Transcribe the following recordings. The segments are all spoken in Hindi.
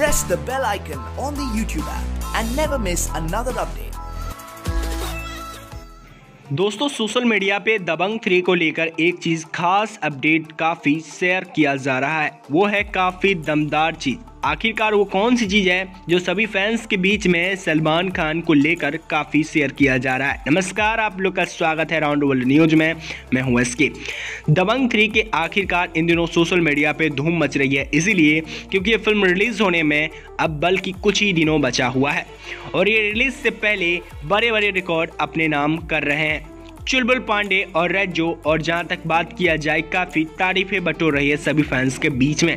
press the bell icon on the YouTube app and never miss another update. दोस्तों सोशल मीडिया पे दबंग थ्री को लेकर एक चीज़ खास अपडेट काफ़ी शेयर किया जा रहा है वो है काफ़ी दमदार चीज़ आखिरकार वो कौन सी चीज़ है जो सभी फैंस के बीच में सलमान खान को लेकर काफ़ी शेयर किया जा रहा है? नमस्कार, आप लोग का स्वागत है राउंड वर्ल्ड न्यूज़ में। मैं हूँ एसके दबंग थ्री के आखिरकार इन दिनों सोशल मीडिया पे धूम मच रही है, इसीलिए क्योंकि ये फ़िल्म रिलीज़ होने में अब बल्कि कुछ ही दिनों बचा हुआ है। और ये रिलीज़ से पहले बड़े बड़े रिकॉर्ड अपने नाम कर रहे हैं। चुलबुल पांडे और रेजो, और जहाँ तक बात किया जाए, काफ़ी तारीफें बटोर रही है सभी फैंस के बीच में।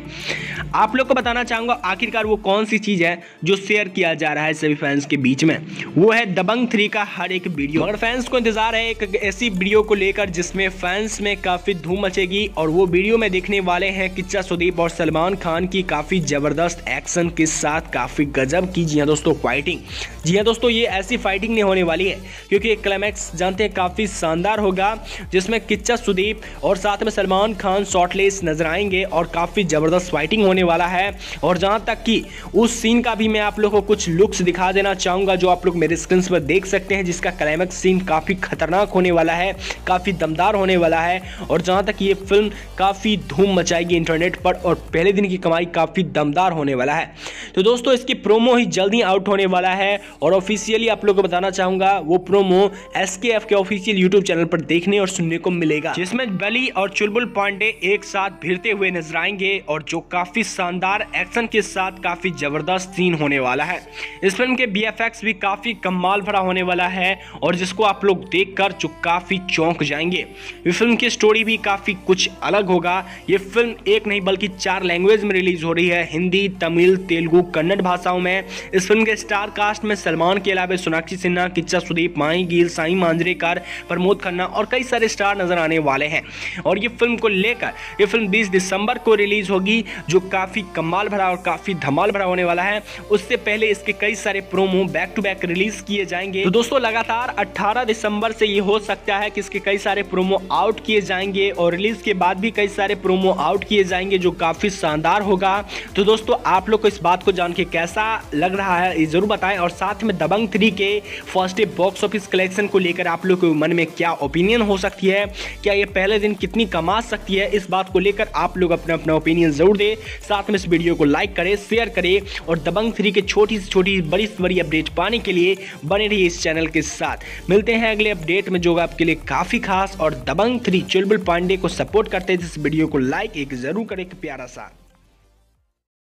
आप लोग को बताना चाहूँगा, आखिरकार वो कौन सी चीज़ है जो शेयर किया जा रहा है सभी फैंस के बीच में? वो है दबंग थ्री का हर एक वीडियो। अगर फैंस को इंतज़ार है एक ऐसी वीडियो को लेकर जिसमें फैंस में काफ़ी धूम मचेगी, और वो वीडियो में देखने वाले हैं किच्चा सुदीप और सलमान खान की काफ़ी ज़बरदस्त एक्शन के साथ काफ़ी गजब की। जी हाँ दोस्तों फाइटिंग जी हाँ दोस्तों, ये ऐसी फाइटिंग नहीं होने वाली है, क्योंकि क्लाइमैक्स जानते हैं, काफ़ी शानदार होगा, जिसमें किच्चा सुदीप और साथ में सलमान खान शॉर्टलेस नज़र आएँगे और काफ़ी ज़बरदस्त फाइटिंग होने वाला है। और जहाँ तक कि उस सीन का भी मैं आप लोग को कुछ लुक्स दिखा देना चाहूँगा, जो आप लोग मेरे स्क्रीन पर देख सकते हैं, जिसका क्लाइमैक्स सीन काफ़ी खतरनाक होने वाला है, काफ़ी दमदार होने वाला है। और जहाँ तक ये फ़िल्म काफ़ी धूम मचाएगी इंटरनेट पर, और पहले दिन की कमाई काफ़ी दमदार होने वाला है। तो दोस्तों, इसकी प्रोमो ही जल्दी आउट होने वाला है, और ऑफिशियली आप लोग को बताना चाहूँगा, वो promo S K official YouTube channel पर देखने और सुनने को मिलेगा, जिसमें बली और चुलबुल पांडे एक साथ भिड़ते हुए नज़र आएँगे और जो काफ़ी शानदार एक्शन के साथ काफ़ी ज़बरदस्त सीन होने वाला है। इस फ़िल्म के बी भी काफ़ी कमाल भरा होने वाला है और जिसको आप लोग देख कर जो काफ़ी चौंक जाएँगे। इस फ़िल्म की स्टोरी भी काफ़ी कुछ अलग होगा। ये फ़िल्म एक नहीं बल्कि चार लैंग्वेज में रिलीज़ हो रही है। हिंदी, तमिल, तेलुगु, कन्नड़ भाषाओं में। इस फ़िल्म के स्टार कास्ट में सलमान के अलावा सोनाक्षी सिन्हा, किच्चा सुदीप माई गिल, साई मांजरेकर प्रमोद खन्ना और कई सारे स्टार नज़र आने वाले हैं। और ये फ़िल्म को लेकर, ये फ़िल्म 20 दिसंबर को रिलीज़ होगी, जो काफ़ी कमाल भरा और काफ़ी धमाल भरा होने वाला है। उससे पहले इसके कई सारे promo back to back release किए जाएँगे। तो दोस्तों, लगातार 18 दिसंबर से ये हो सकता है कि इसके कई सारे प्रोमो आउट किए जाएँगे और रिलीज़ के बाद भी कई सारे प्रोमो आउट किए जाएँगे, जो काफ़ी शानदार होगा। तो दोस्तों, आप लोग को इस बात को जान के कैसा लग रहा है, ये ज़रूर बताएँ। और साथ में दबंग थ्री के first day box office collection को लेकर आप लोग के मन में क्या ओपिनियन हो सकती है? क्या ये पहले दिन कितनी कमा सकती है? इस बात को लेकर आप लोग अपना अपना ओपिनियन ज़रूर दें। साथ में इस वीडियो को लाइक करें शेयर करें और दबंग थ्री के छोटी से छोटी, बड़ी से बड़ी अपडेट पाने के लिए बने रहिए इस चैनल के साथ। मिलते हैं अगले अपडेट में, जो आपके लिए काफ़ी खास और दबंग थ्री चुलबुल पांडे को सपोर्ट करते हैं। इस वीडियो को लाइक एक ज़रूर करें, एक प्यारा सा।